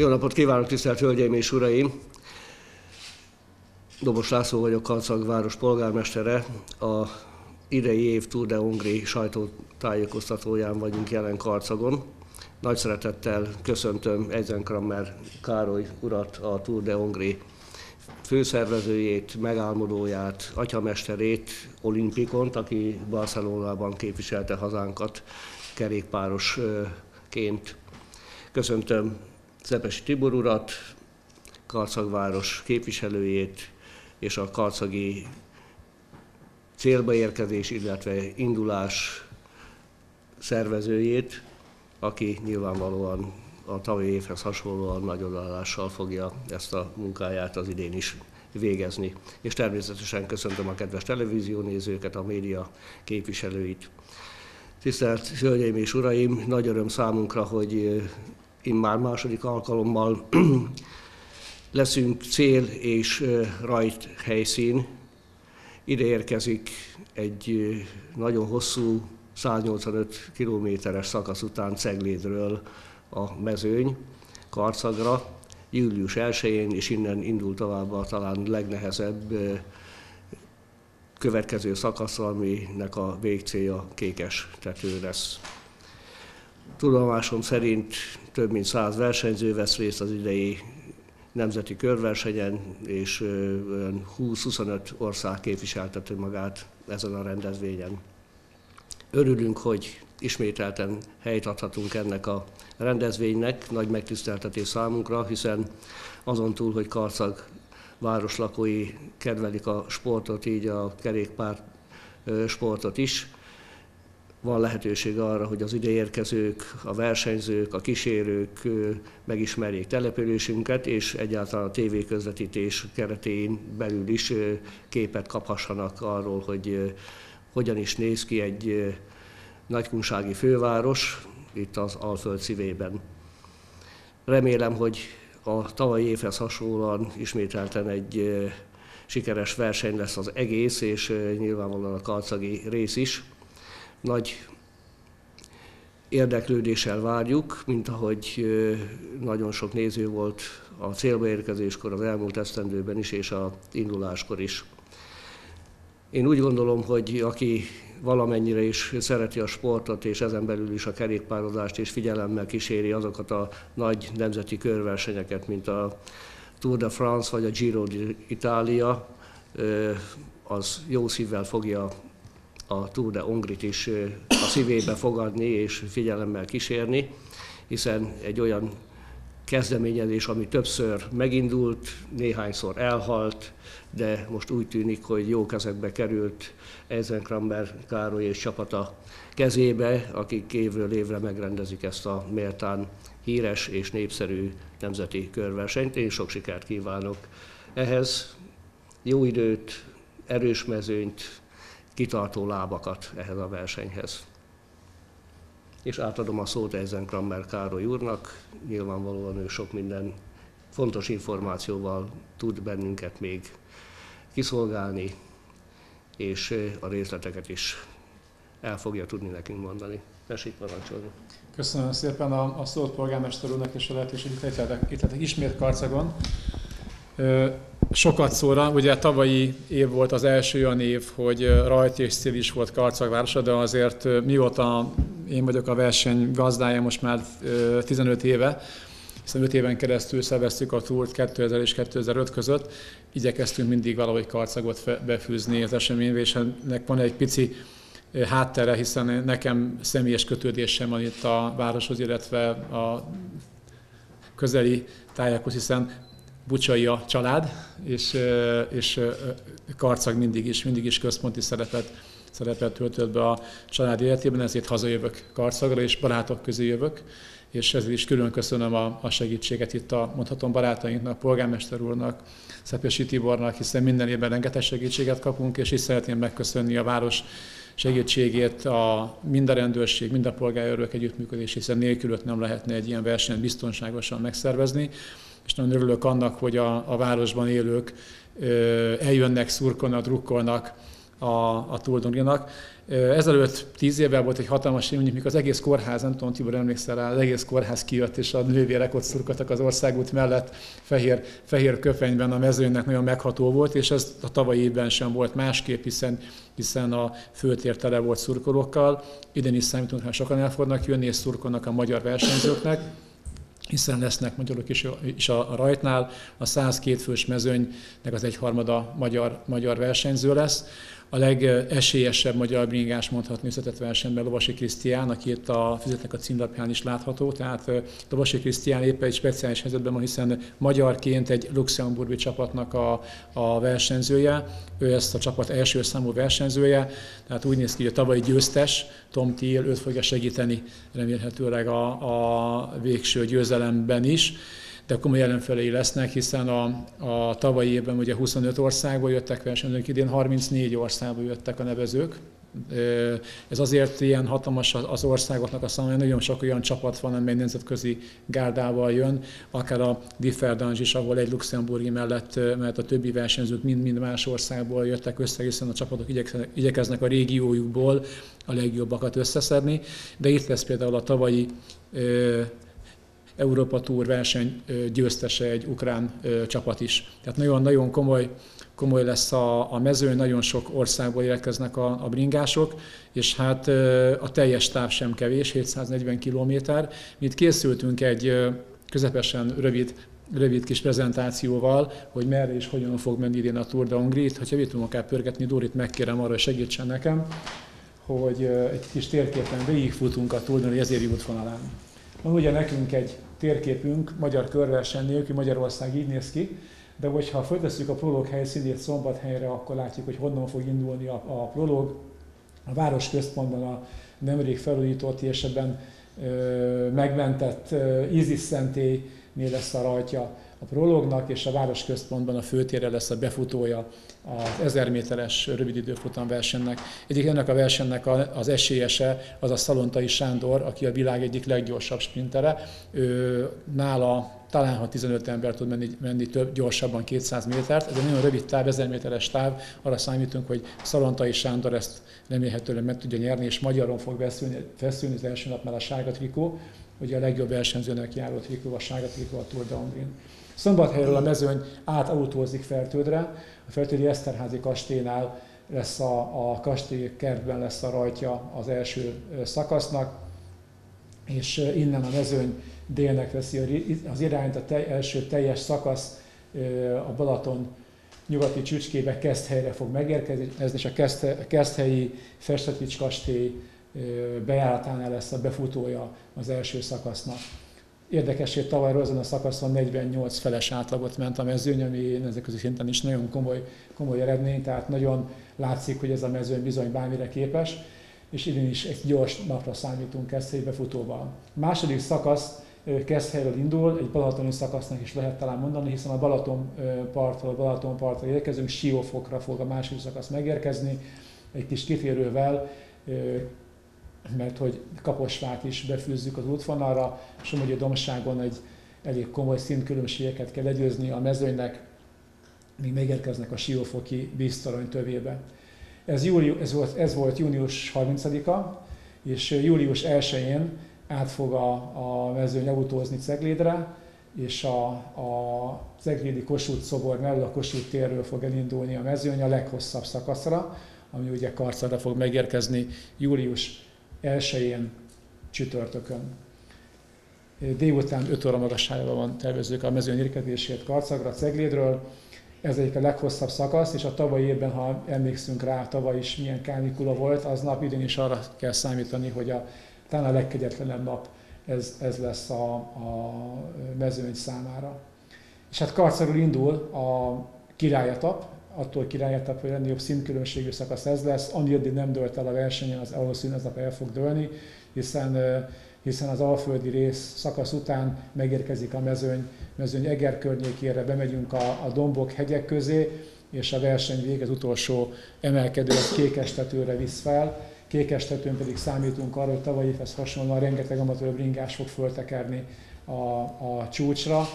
Jó napot kívánok, tisztelt Hölgyeim és Uraim! Dobos László vagyok, Karcag város polgármestere. A idei év Tour de Hongri sajtótájékoztatóján vagyunk jelen Karcagon. Nagy szeretettel köszöntöm Eisenkrammer Károly urat, a Tour de Hongri főszervezőjét, megálmodóját, atyamesterét, Olimpikont, aki Barcelonában képviselte hazánkat kerékpárosként. Köszöntöm Szepesi Tibor urat, Karcagváros képviselőjét és a karcagi célba érkezés, illetve indulás szervezőjét, aki nyilvánvalóan a tavalyi évhez hasonlóan nagy odaadással fogja ezt a munkáját az idén is végezni. És természetesen köszöntöm a kedves televíziónézőket, a média képviselőit. Tisztelt Hölgyeim és Uraim, nagy öröm számunkra, hogy immár második alkalommal leszünk cél és rajt helyszín. Ide érkezik egy nagyon hosszú, 185 kilométeres szakasz után Ceglédről a mezőny Karcagra, július 1-én, és innen indul tovább a talán legnehezebb következő szakasz, aminek a végcélja kékes tető lesz. Tudomásom szerint több mint száz versenyző vesz részt az idei nemzeti körversenyen, és 20-25 ország képviseltető magát ezen a rendezvényen. Örülünk, hogy ismételten helyt adhatunk ennek a rendezvénynek, nagy megtiszteltetés számunkra, hiszen azon túl, hogy Karcag városlakói kedvelik a sportot, így a kerékpár sportot is, van lehetőség arra, hogy az ideérkezők, a versenyzők, a kísérők megismerjék településünket, és egyáltalán a tévéközvetítés keretén belül is képet kaphassanak arról, hogy hogyan is néz ki egy nagykunsági főváros itt az Alföld szívében. Remélem, hogy a tavalyi évhez hasonlóan ismételten egy sikeres verseny lesz az egész, és nyilvánvalóan a karcagi rész is nagy érdeklődéssel várjuk, mint ahogy nagyon sok néző volt a célba érkezéskor, az elmúlt esztendőben is, és a induláskor is. Én úgy gondolom, hogy aki valamennyire is szereti a sportot, és ezen belül is a kerékpározást, és figyelemmel kíséri azokat a nagy nemzeti körversenyeket, mint a Tour de France vagy a Giro d'Italia, az jó szívvel fogja a Tour de Hongrit is a szívébe fogadni és figyelemmel kísérni, hiszen egy olyan kezdeményezés, ami többször megindult, néhányszor elhalt, de most úgy tűnik, hogy jó kezekbe került Eisenkrammer Károly és csapata kezébe, akik évről évre megrendezik ezt a méltán híres és népszerű nemzeti körversenyt. Én sok sikert kívánok ehhez, jó időt, erős mezőnyt, kitartó lábakat ehhez a versenyhez. És átadom a szót Eisenkrammer Károly úrnak, nyilvánvalóan ő sok minden fontos információval tud bennünket még kiszolgálni, és a részleteket is el fogja tudni nekünk mondani. Tessék parancsolni. Köszönöm szépen a, a szót polgármester úrnak és a lehetőséget, itt lehetek ismét Karcagon sokat szóra. Ugye tavalyi év volt az első olyan év, hogy rajt és szél is volt Karcagvárosa, de azért mióta én vagyok a verseny gazdája most már 15 éve, hiszen 5 éven keresztül szerveztük a túrt 2000 és 2005 között, igyekeztünk mindig valahogy Karcagot befűzni az eseménybe, és ennek van egy pici háttere, hiszen nekem személyes kötődésem van itt a városhoz, illetve a közeli tájakhoz, hiszen Bucsai a család, és, és Karcag mindig is, mindig is központi szerepet, szerepet töltött be a család életében, ezért hazajövök Karcagra, és barátok közé jövök, és ezért is külön köszönöm a, a segítséget itt a, mondhatom barátainknak, polgármester úrnak, Szepesi Tibornak, hiszen minden évben rengeteg segítséget kapunk, és is szeretném megköszönni a város segítségét, a, mind a rendőrség, mind a polgárőrök együttműködés, hiszen nélkülött nem lehetne egy ilyen versenyt biztonságosan megszervezni és nagyon örülök annak, hogy a, a városban élők eljönnek, szurkolnak, drukkolnak a, a Tour Ezelőtt tíz évvel volt egy hatalmas mondjuk mikor az egész kórház, nem tudom, Tibor emlékszel rá, az egész kórház kijött, és a nővérek ott szurkoltak az országút mellett, fehér, fehér köpenyben a mezőnek nagyon megható volt, és ez a tavalyi évben sem volt másképp, hiszen, hiszen a főtér tele volt szurkolókkal. Idén is számítunk, hogy sokan el fognak jönni, és szurkolnak a magyar versenyzőknek hiszen lesznek magyarok is, is a, a rajtnál. A 102 fős mezőnynek az egyharmada magyar, magyar versenyző lesz. A legesélyesebb magyar bringás mondhatni összetett versenyben Lovasi Krisztián, aki itt a fizetnek a címlapján is látható. Tehát Lovasi Krisztián éppen egy speciális helyzetben van, hiszen magyarként egy luxemburgi csapatnak a, a versenyzője. Ő ezt a csapat első számú versenyzője, tehát úgy néz ki, hogy a tavalyi győztes, Tom Thiel, őt fogja segíteni remélhetőleg a, a végső győzelemben is de komoly ellenfelei lesznek, hiszen a, a tavalyi évben ugye 25 országból jöttek versenyzők, idén 34 országból jöttek a nevezők. Ez azért ilyen hatalmas az országoknak a száma, nagyon sok olyan csapat van, amely nemzetközi gárdával jön, akár a Differdange is, ahol egy luxemburgi mellett, mert a többi versenyzők mind-mind más országból jöttek össze, hiszen a csapatok igyekeznek a régiójukból a legjobbakat összeszedni, de itt lesz például a tavalyi Európa Tour verseny győztese egy ukrán csapat is. Tehát nagyon-nagyon komoly, komoly lesz a, a mező, nagyon sok országból érkeznek a, a bringások, és hát a teljes táv sem kevés, 740 kilométer. Mi itt készültünk egy közepesen rövid rövid kis prezentációval, hogy merre és hogyan fog menni idén a Tour de Hongrie-t. Ha javít tudom akár pörgetni, Dorit megkérem arra, hogy segítsen nekem, hogy egy kis térképen végigfutunk a Tour de ezért útvonalán. Van ugye nekünk egy térképünk magyar körverseny nélkül Magyarország így néz ki, de hogyha föltesszük a prológ helyszínét Szombathelyre, akkor látjuk, hogy honnan fog indulni a, a prológ. A város központban a nemrég felújított és ebben ö, megmentett Isis szentélynél lesz a rajtja a prológnak, és a város központban a főtérre lesz a befutója az 1000 méteres rövididőfutam versenynek. Egyik ennek a versenynek az esélyese az a Szalontai Sándor, aki a világ egyik leggyorsabb sprintere. Ő nála talán ha 15 ember tud menni, menni több, gyorsabban 200 métert. Ez egy nagyon rövid táv, 1000 méteres táv. Arra számítunk, hogy Szalontai Sándor ezt remélhetőleg meg tudja nyerni, és magyaron fog feszülni, feszülni az első nap már a sárga trikó. Ugye a legjobb versenyzőnek járó trikó, a sárga trikó a Tour de Hongrin. Szombathelyről a mezőny átautózik Fertődre, a Fertődi Eszterházi kastélynál lesz a, a kastély kertben lesz a rajtja az első szakasznak, és innen a mezőny délnek veszi az irányt, a te, első teljes szakasz a Balaton nyugati csücskébe Keszthelyre fog megérkezni, ez is a Keszthelyi Festetics kastély bejáratánál lesz a befutója az első szakasznak. Érdekes, hogy tavaly ezen a szakaszon 48 feles átlagot ment a mezőny, ami között szinten is nagyon komoly, komoly eredmény, tehát nagyon látszik, hogy ez a mezőny bizony bármire képes, és idén is egy gyors napra számítunk Keszthelybe futóval. Második szakasz Keszthelyről indul, egy balatoni szakasznak is lehet talán mondani, hiszen a Balaton partról, Balaton partra érkezünk, Siófokra fog a második szakasz megérkezni, egy kis kitérővel, mert hogy Kaposvát is befűzzük az útvonalra, Somogyi Domságon egy elég komoly szintkülönbségeket kell legyőzni a mezőnynek, míg megérkeznek a Siófoki víztorony tövébe. Ez, július, ez, volt, ez volt június 30-a, és július 1-én át fog a, a mezőny autózni Ceglédre, és a, a Ceglédi Kossuth szobor mellett a Kossuth térről fog elindulni a mezőny a leghosszabb szakaszra, ami ugye Karcára fog megérkezni július elsőjén csütörtökön. Délután 5 óra magasságban van tervezők a mezőny érkezését Karcagra, Ceglédről. Ez egyik a leghosszabb szakasz, és a tavalyi évben, ha emlékszünk rá, tavaly is milyen kánikula volt, az nap idén is arra kell számítani, hogy a, talán a legkegyetlenebb nap ez, ez lesz a, a mezőny számára. És hát Karcagról indul a királyetap, attól királyetap, hogy jobb színkülönbségű szakasz ez lesz. Amíg nem dölt el a versenyen, az valószínű ez el fog dőlni, hiszen, hiszen az alföldi rész szakasz után megérkezik a mezőny, mezőny Eger környékére, bemegyünk a, a dombok, hegyek közé, és a verseny vég az utolsó emelkedő, az kékestetőre visz fel. Kékestetőn pedig számítunk arra, hogy tavaly évhez hasonlóan rengeteg amatőr bringás fog föltekerni a, a csúcsra,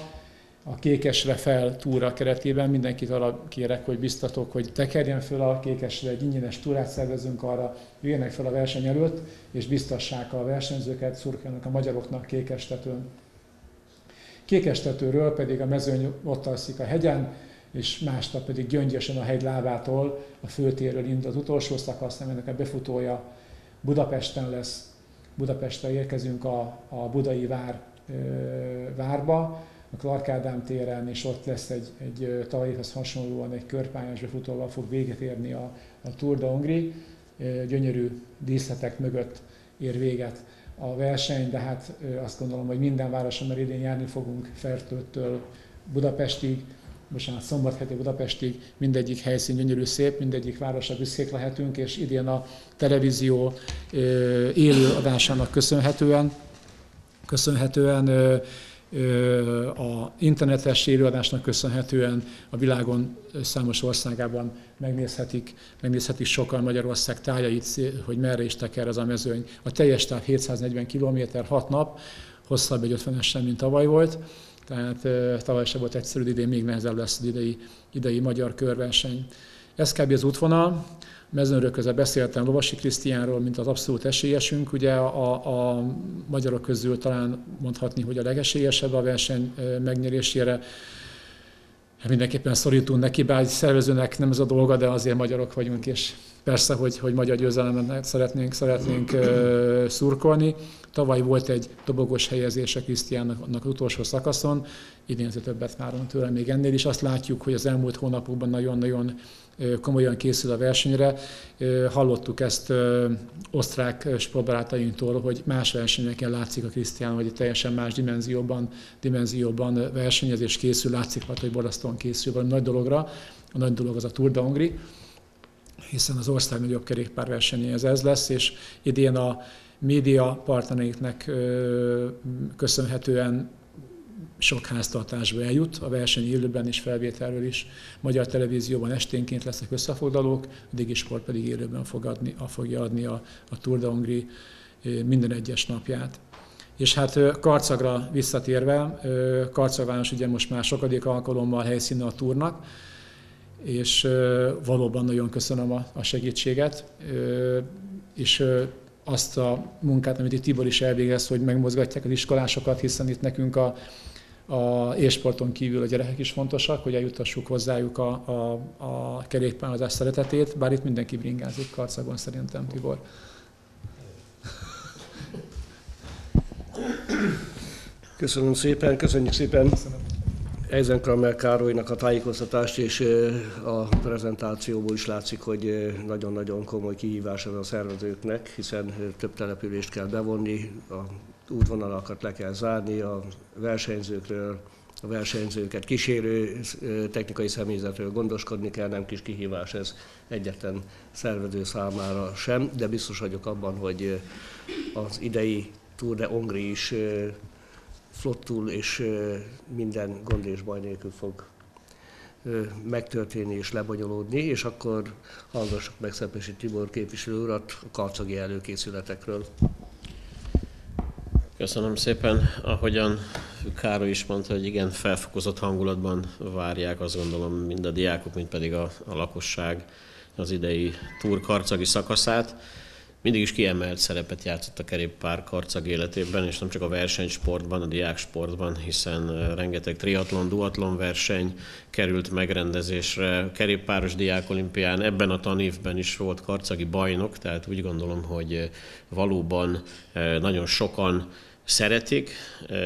a Kékesre fel túra keretében. Mindenkit arra kérek, hogy biztatok, hogy tekerjen föl a Kékesre, egy ingyenes túrát szervezünk arra, jöjjenek fel a verseny előtt, és biztassák a versenyzőket, szurkolnak a magyaroknak Kékestetőn. Kékestetőről pedig a mezőny ott alszik a hegyen, és másnap pedig gyöngyösen a hegy lábától, a főtérről indul az utolsó szakasz, ennek a befutója Budapesten lesz. Budapestre érkezünk a, a budai vár, ö, várba, a Clark Ádám téren, és ott lesz egy, egy talajhoz hasonlóan egy körpályás befutóval fog véget érni a, a Tour de Hongrie. Gyönyörű díszletek mögött ér véget a verseny, de hát azt gondolom, hogy minden városon, mert idén járni fogunk Fertőttől Budapestig, bocsánat, Szombathely Budapestig, mindegyik helyszín gyönyörű szép, mindegyik városra büszkék lehetünk, és idén a televízió élő adásának köszönhetően, köszönhetően a internetes élőadásnak köszönhetően a világon számos országában megnézhetik, megnézhetik sokan Magyarország tájait, hogy merre is teker ez a mezőny. A teljes táv 740 km, 6 nap, hosszabb egy 50 mint tavaly volt, tehát tavaly sem volt egyszerű, idén még nehezebb lesz az idei, idei magyar körverseny. Ez kb. az útvonal, mezőnről közel beszéltem Lovasi Krisztiánról, mint az abszolút esélyesünk. Ugye a, a magyarok közül talán mondhatni, hogy a legesélyesebb a verseny megnyerésére. Hát mindenképpen szorítunk neki, bár egy szervezőnek nem ez a dolga, de azért magyarok vagyunk, és persze, hogy, hogy magyar győzelemnek szeretnénk, szeretnénk szurkolni. Tavaly volt egy dobogos helyezése Krisztiánnak annak utolsó szakaszon, idén többet várom tőle még ennél is. Azt látjuk, hogy az elmúlt hónapokban nagyon-nagyon komolyan készül a versenyre. Hallottuk ezt osztrák sportbarátainktól, hogy más versenyeken látszik a Krisztián, hogy teljesen más dimenzióban, dimenzióban versenyez és készül, látszik, hogy borzasztóan készül valami nagy dologra. A nagy dolog az a Tour de Hongrie hiszen az ország nagyobb kerékpárversenyéhez ez lesz, és idén a média partnereiknek köszönhetően sok háztartásba eljut, a verseny élőben és felvételről is. Magyar televízióban esténként lesznek összefoglalók, a Digisport pedig élőben fog adni, fogja adni a, a Tour de Hongrie minden egyes napját. És hát Karcagra visszatérve, Karcagváros ugye most már sokadik alkalommal helyszíne a túrnak, és valóban nagyon köszönöm a segítséget, és azt a munkát, amit itt Tibor is elvégez, hogy megmozgatják az iskolásokat, hiszen itt nekünk a, a élsporton kívül a gyerekek is fontosak, hogy eljutassuk hozzájuk a, a, a kerékpározás szeretetét, bár itt mindenki bringázik karcagon szerintem, Tibor. Köszönöm szépen, köszönjük szépen Eisenkramer Károlynak a tájékoztatást, és a prezentációból is látszik, hogy nagyon-nagyon komoly kihívás ez a szervezőknek, hiszen több települést kell bevonni, a útvonalakat le kell zárni, a versenyzőkről, a versenyzőket kísérő technikai személyzetről gondoskodni kell, nem kis kihívás ez egyetlen szervező számára sem, de biztos vagyok abban, hogy az idei Tour de Hongri is flottul és minden gond és baj nélkül fog megtörténni és lebonyolódni, és akkor hallgassuk meg Szepesi Tibor képviselő urat a karcagi előkészületekről. Köszönöm szépen. Ahogyan Károly is mondta, hogy igen, felfokozott hangulatban várják, azt gondolom mind a diákok, mind pedig a, a lakosság az idei túr karcagi szakaszát. Mindig is kiemelt szerepet játszott a kerékpár karcag életében, és nem csak a versenysportban, a diáksportban, hiszen rengeteg triatlon, duatlon verseny került megrendezésre. Kerékpáros diákolimpián ebben a tanévben is volt karcagi bajnok, tehát úgy gondolom, hogy valóban nagyon sokan szeretik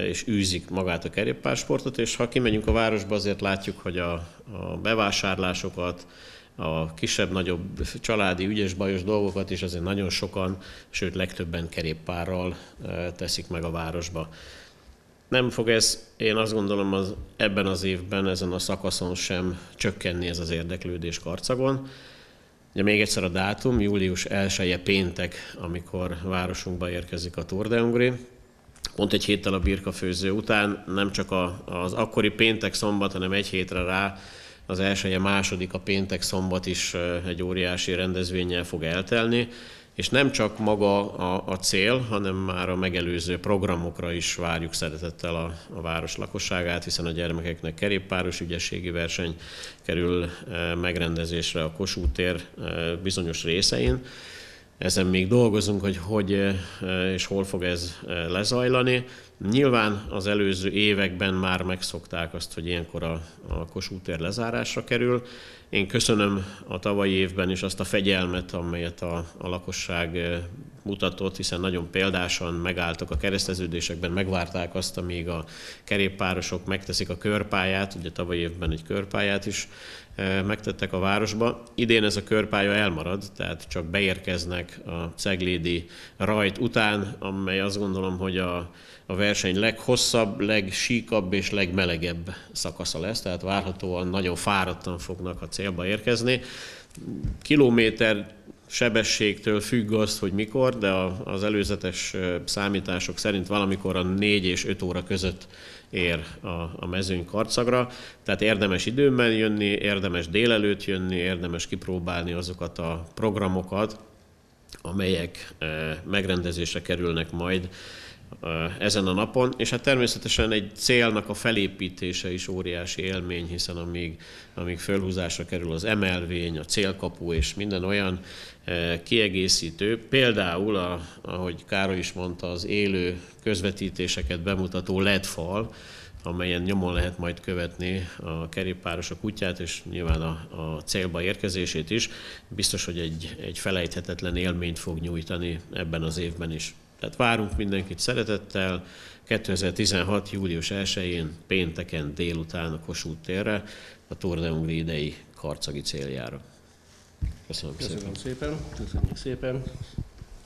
és űzik magát a kerékpársportot, és ha kimegyünk a városba, azért látjuk, hogy a, a bevásárlásokat, a kisebb-nagyobb családi ügyes-bajos dolgokat is azért nagyon sokan, sőt legtöbben kerékpárral teszik meg a városba. Nem fog ez, én azt gondolom, az, ebben az évben, ezen a szakaszon sem csökkenni ez az érdeklődés karcagon. Ugye még egyszer a dátum, július 1 -e péntek, amikor városunkba érkezik a Tour de Hongrie pont egy héttel a birkafőző után, nem csak a, az akkori péntek szombat, hanem egy hétre rá az elsője második a péntek szombat is egy óriási rendezvényel fog eltelni, és nem csak maga a, a cél, hanem már a megelőző programokra is várjuk szeretettel a, a város lakosságát, hiszen a gyermekeknek kerékpáros ügyességi verseny kerül megrendezésre a Kossuth tér bizonyos részein. Ezen még dolgozunk, hogy hogy e, és hol fog ez lezajlani. Nyilván az előző években már megszokták azt, hogy ilyenkor a, a Kossuth tér lezárásra kerül. Én köszönöm a tavalyi évben is azt a fegyelmet, amelyet a, a lakosság eh, mutatott, hiszen nagyon példásan megálltak a kereszteződésekben, megvárták azt, amíg a kerékpárosok megteszik a körpályát, ugye tavalyi évben egy körpályát is eh, megtettek a városba. Idén ez a körpálya elmarad, tehát csak beérkeznek a ceglédi rajt után, amely azt gondolom, hogy a a verseny leghosszabb, legsíkabb és legmelegebb szakasza lesz, tehát várhatóan nagyon fáradtan fognak a célba érkezni. Kilométer sebességtől függ az, hogy mikor, de az előzetes számítások szerint valamikor a 4 és 5 óra között ér a, a mezőny karcagra. Tehát érdemes időben jönni, érdemes délelőtt jönni, érdemes kipróbálni azokat a programokat, amelyek megrendezésre kerülnek majd ezen a napon, és hát természetesen egy célnak a felépítése is óriási élmény, hiszen amíg, amíg fölhúzásra kerül az emelvény, a célkapu és minden olyan kiegészítő, például, a, ahogy Károly is mondta, az élő közvetítéseket bemutató LED fal, amelyen nyomon lehet majd követni a kerékpárosok útját, és nyilván a, a célba érkezését is. Biztos, hogy egy, egy felejthetetlen élményt fog nyújtani ebben az évben is. Tehát várunk mindenkit szeretettel 2016. július 1-én pénteken délután a Kossuth térre a Tour de idei karcagi céljára. Köszönöm, Köszönöm szépen. szépen. Köszönjük szépen.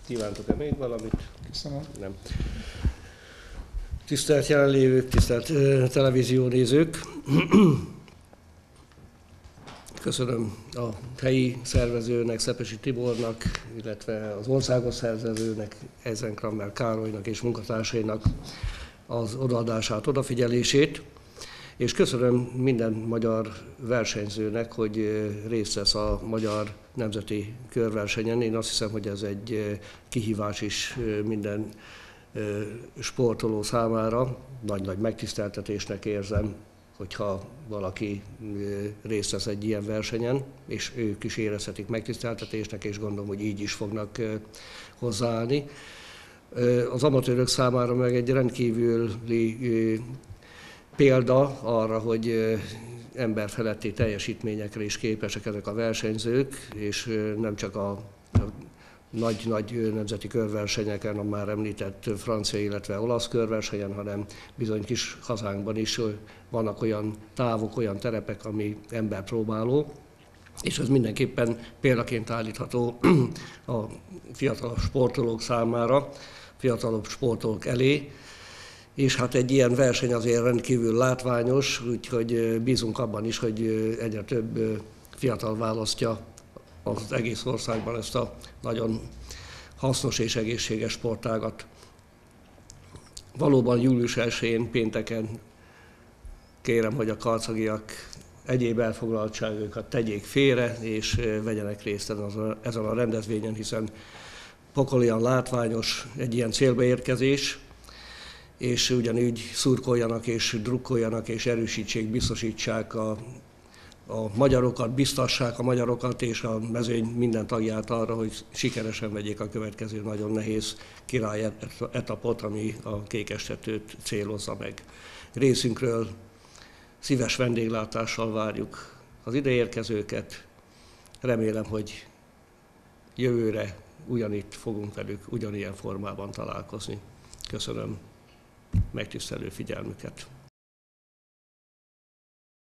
Kívántok-e még valamit? Köszönöm. Nem. Tisztelt jelenlévők, tisztelt televíziónézők! Köszönöm a helyi szervezőnek, Szepesi Tibornak, illetve az országos szervezőnek, Ezen Krammer Károlynak és munkatársainak az odaadását, odafigyelését, és köszönöm minden magyar versenyzőnek, hogy részt vesz a magyar nemzeti körversenyen. Én azt hiszem, hogy ez egy kihívás is minden sportoló számára. Nagy-nagy megtiszteltetésnek érzem hogyha valaki részt vesz egy ilyen versenyen, és ők is érezhetik megtiszteltetésnek, és gondolom, hogy így is fognak hozzáállni. Az amatőrök számára meg egy rendkívüli példa arra, hogy emberfeletti teljesítményekre is képesek ezek a versenyzők, és nem csak a nagy-nagy nemzeti körversenyeken, a már említett francia, illetve olasz körversenyen, hanem bizony kis hazánkban is vannak olyan távok, olyan terepek, ami emberpróbáló, és ez mindenképpen példaként állítható a fiatal sportolók számára, fiatalabb sportolók elé, és hát egy ilyen verseny azért rendkívül látványos, úgyhogy bízunk abban is, hogy egyre több fiatal választja az egész országban ezt a nagyon hasznos és egészséges sportágat. Valóban július 1-én pénteken kérem, hogy a karcagiak egyéb elfoglaltságokat tegyék félre, és vegyenek részt ezen a rendezvényen, hiszen pokolian látványos egy ilyen célbeérkezés, és ugyanúgy szurkoljanak és drukkoljanak és erősítsék, biztosítsák a a magyarokat, biztassák a magyarokat és a mezőny minden tagját arra, hogy sikeresen vegyék a következő nagyon nehéz király etapot, ami a kékestetőt célozza meg. Részünkről szíves vendéglátással várjuk az ideérkezőket. Remélem, hogy jövőre ugyanitt fogunk velük ugyanilyen formában találkozni. Köszönöm megtisztelő figyelmüket.